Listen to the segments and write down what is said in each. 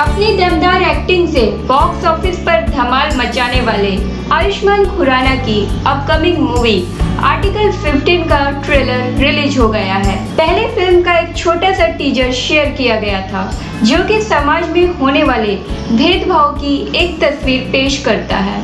अपनी दमदार एक्टिंग से बॉक्स ऑफ़िस पर धमाल मचाने वाले आयुष्मान खुराना की अपकमिंग मूवी आर्टिकल 15 का ट्रेलर रिलीज़ हो गया है। पहले फ़िल्म का एक छोटा सा टीजर शेयर किया गया था, जो कि समाज में होने वाले भेदभाव की एक तस्वीर पेश करता है।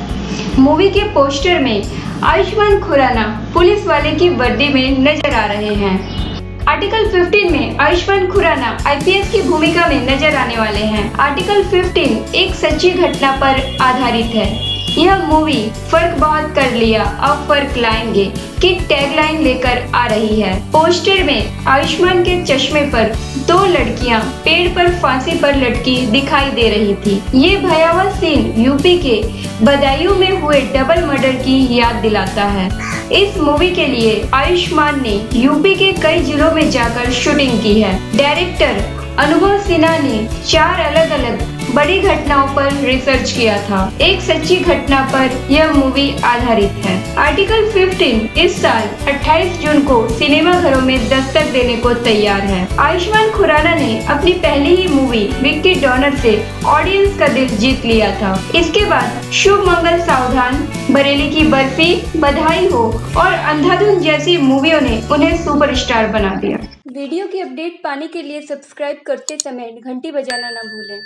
मूवी के पोस्टर में आयुष्मान खुराना पुलिस वाले की वर्दी में नज़र आ रहे हैं। आर्टिकल 15 में आयुष्मान खुराना आईपीएस की भूमिका में नज़र आने वाले हैं। आर्टिकल 15 एक सच्ची घटना पर आधारित है। यह मूवी फ़र्क बहुत कर लिया, अब फ़र्क लाएँगे की टैगलाइन लेकर आ रही है। पोस्टर में आयुष्मान के चश्मे पर दो लड़कियाँ पेड़ पर फांसी पर लटकी दिखाई दे रही थी। ये भयावह सीन यूपी के बदायूं में हुए डबल मर्डर की याद दिलाता है। इस मूवी के लिए आयुष्मान ने यूपी के कई जिलों में जाकर शूटिंग की है। डायरेक्टर अनुभव सिन्हा ने चार अलग अलग बड़ी घटनाओं पर रिसर्च किया था। एक सच्ची घटना पर यह मूवी आधारित है। आर्टिकल 15 इस साल 28 जून को सिनेमा घरों में दस्तक देने को तैयार है। आयुष्मान खुराना ने अपनी पहली ही मूवी विक्की डॉनर से ऑडियंस का दिल जीत लिया था। इसके बाद शुभ मंगल सावधान, बरेली की बर्फ़ी, बधाई हो और अंधाधुन जैसी मूवियों ने उन्हें सुपरस्टार बना दिया। वीडियो की अपडेट पाने के लिए सब्सक्राइब करते समय घंटी बजाना न भूलें।